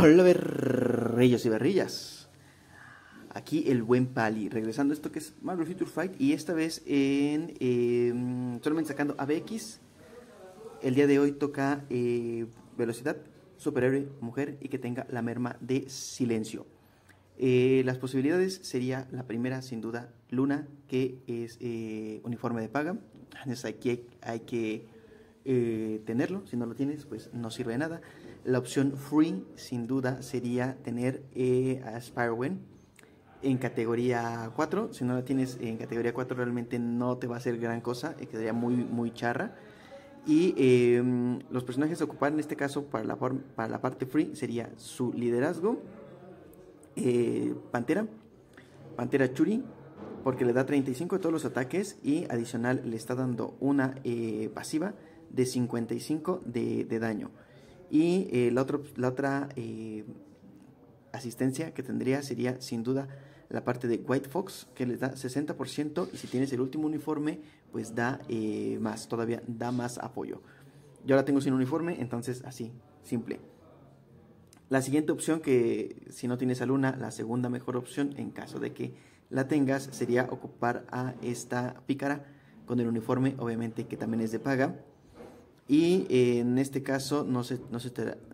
Hola berrillos y berrillas. Aquí el buen Pali, regresando a esto que es Marvel Future Fight y esta vez en eh, solamente sacando ABX. El día de hoy toca eh, velocidad, superhéroe, mujer y que tenga la merma de silencio. Eh, las posibilidades sería la primera, sin duda, Luna, que es eh, uniforme de paga. Aquí hay, que eh, tenerlo. Si no lo tienes, pues no sirve de nada. La opción free, sin duda, sería tener a Spider-Man en categoría 4. Si no la tienes en categoría 4, realmente no te va a hacer gran cosa. quedaría muy, muy charra. Y em, los personajes a ocupar en este caso para la, para la parte free sería su liderazgo eh, Pantera, Pantera Churi, porque le da 35 de todos los ataques y adicional le está dando una eh, pasiva de 55 de, daño. Y eh, la, la otra asistencia que tendría sería sin duda la parte de White Fox, que le da 60%, y si tienes el último uniforme, pues da más, todavía da más apoyo. Yo la tengo sin uniforme, entonces así, simple. La siguiente opción que si no tienes a Luna, la segunda mejor opción en caso de que la tengas sería ocupar a esta pícara con el uniforme obviamente que también es de paga. Y en este caso no se, no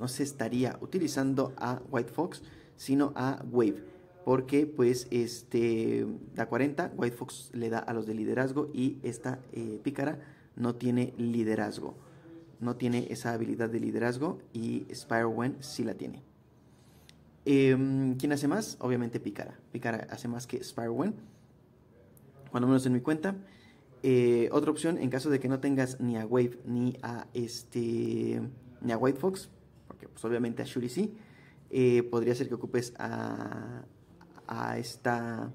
se, estaría utilizando a White Fox, sino a Wave. Porque pues este da 40, White Fox le da a los de liderazgo y esta eh, pícara no tiene liderazgo no tiene esa habilidad de liderazgo y Spider-Wen sí la tiene. Em, ¿Quién hace más? Obviamente Picara. Picara hace más que Spider-Wen, cuando menos en mi cuenta. Eh, otra opción, en caso de que no tengas ni a Wave ni a este ni a White Fox, porque pues, obviamente a Shuri sí, eh, podría ser que ocupes a, a esta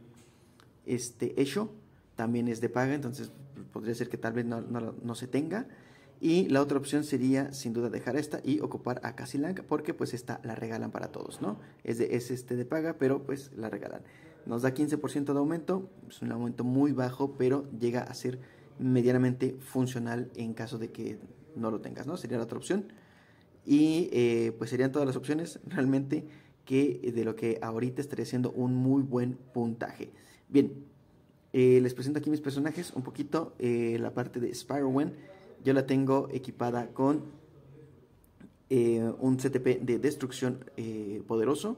este Esho, también es de paga, entonces podría ser que tal vez no, no se tenga. Y la otra opción sería sin duda dejar esta y ocupar a Casilanca porque pues esta la regalan para todos, ¿no? Es, de, es este de paga, pero pues la regalan. Nos da 15% de aumento, es un aumento muy bajo, pero llega a ser medianamente funcional en caso de que no lo tengas, ¿no? Sería la otra opción. Y eh, pues serían todas las opciones realmente que de lo que ahorita estaría siendo un muy buen puntaje. Bien, eh, les presento aquí mis personajes, un poquito eh, la parte de Spider-Man yo la tengo equipada con eh, un CTP de destrucción eh, poderoso.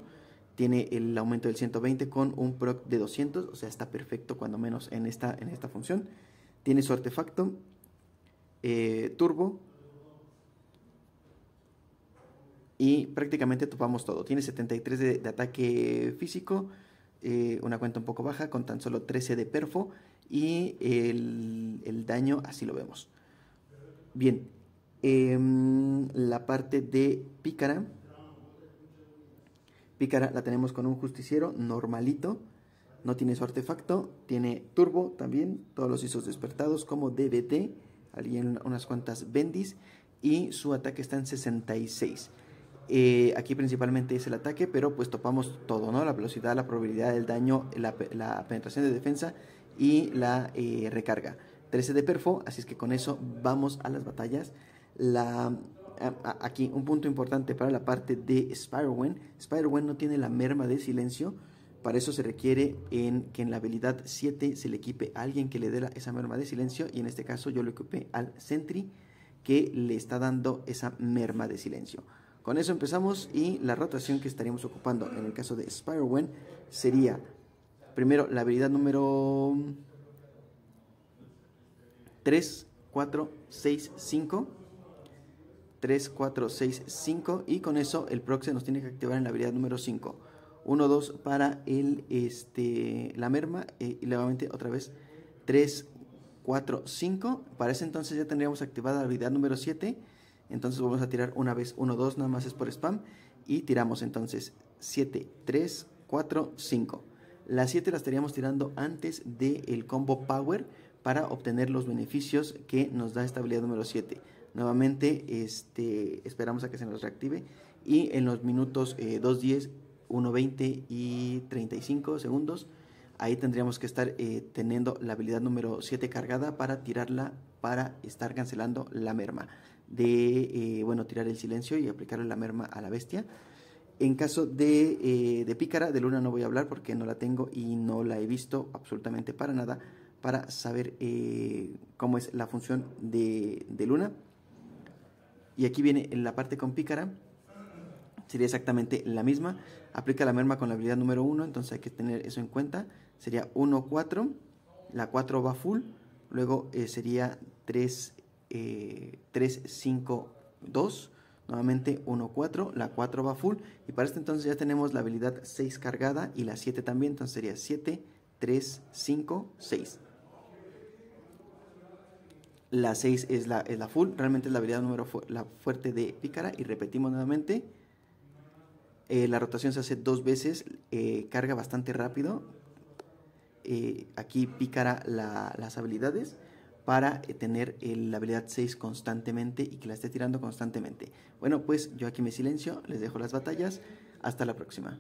Tiene el aumento del 120 con un proc de 200, o sea, está perfecto cuando menos en esta, en esta función. Tiene su artefacto eh, turbo y prácticamente topamos todo. Tiene 73 de, ataque físico, una cuenta un poco baja con tan solo 13 de perfo y el, el daño así lo vemos. Bien, em, la parte de pícara. Pícara la tenemos con un justiciero normalito. No tiene su artefacto. Tiene turbo también. Todos los ISOs despertados como DBT. Alguien unas cuantas bendis. Y su ataque está en 66. Eh, aquí principalmente es el ataque, pero pues topamos todo, ¿no? La velocidad, la probabilidad del daño, la, penetración de defensa y la eh, recarga. 13 de perfo, así es que con eso vamos a las batallas. La, aquí un punto importante para la parte de Spider-Wen. Spider-Wen no tiene la merma de silencio, para eso se requiere en, que en la habilidad 7 se le equipe a alguien que le dé esa merma de silencio y en este caso yo lo equipé al Sentry que le está dando esa merma de silencio. Con eso empezamos y la rotación que estaríamos ocupando en el caso de Spider-Wen sería primero la habilidad número 3, 4, 6, 5. 3, 4, 6, 5. Y con eso el proc se nos tiene que activar en la habilidad número 5. 1, 2 para el, este, la merma. Eh, y nuevamente otra vez 3, 4, 5. Para ese entonces ya tendríamos activada la habilidad número 7. Entonces vamos a tirar una vez 1, 2, nada más es por spam. Y tiramos entonces 7, 3, 4, 5. Las 7 las estaríamos tirando antes del combo Power para obtener los beneficios que nos da esta habilidad número 7. Nuevamente este, esperamos a que se nos reactive. Y en los minutos 2.10, eh, 1.20 y 35 segundos ahí tendríamos que estar eh, teniendo la habilidad número 7 cargada para tirarla para estar cancelando la merma. De eh, bueno tirar el silencio y aplicarle la merma a la bestia. En caso de, eh, de Pícara, de Luna no voy a hablar porque no la tengo y no la he visto absolutamente para nada para saber cómo es la función de, de, Luna. Y aquí viene la parte con Pícara, sería exactamente la misma. Aplica la merma con la habilidad número 1, entonces hay que tener eso en cuenta. Sería 1, 4, la 4 va full, luego eh, sería 3, 3, 5, 2, nuevamente 1, 4, la 4 va full. Y para este entonces ya tenemos la habilidad 6 cargada y la 7 también, entonces sería 7, 3, 5, 6. La 6 es la, es la full, realmente es la habilidad número la fuerte de Pícara. Y repetimos nuevamente. Eh, la rotación se hace dos veces, eh, carga bastante rápido. Eh, aquí Pícara la, las habilidades para tener la habilidad 6 constantemente y que la esté tirando constantemente. Bueno, pues yo aquí me silencio, les dejo las batallas. Hasta la próxima.